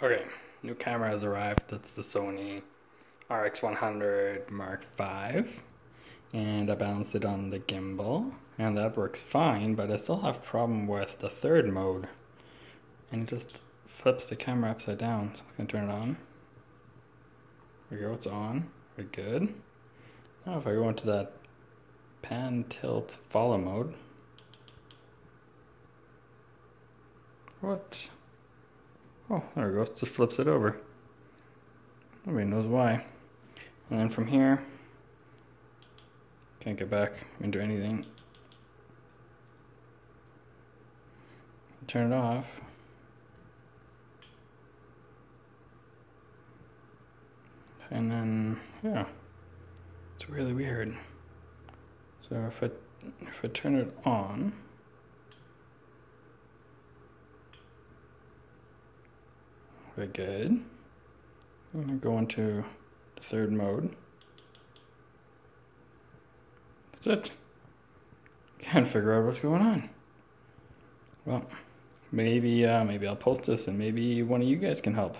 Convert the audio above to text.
Okay, new camera has arrived. That's the Sony RX100 Mark V. And I balanced it on the gimbal. And that works fine, but I still have problem with the third mode. And it just flips the camera upside down. So I'm gonna turn it on. There we go, it's on. Very good. Now if I go into that pan tilt follow mode. What? Oh, there it goes. Just flips it over. Nobody knows why. And then from here, can't get back into anything. Turn it off. And then, yeah, it's really weird. So if I, if I turn it on, Very good. I'm to go into the third mode. That's it. Can't figure out what's going on. Well, maybe uh, maybe I'll post this and maybe one of you guys can help.